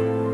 Amen.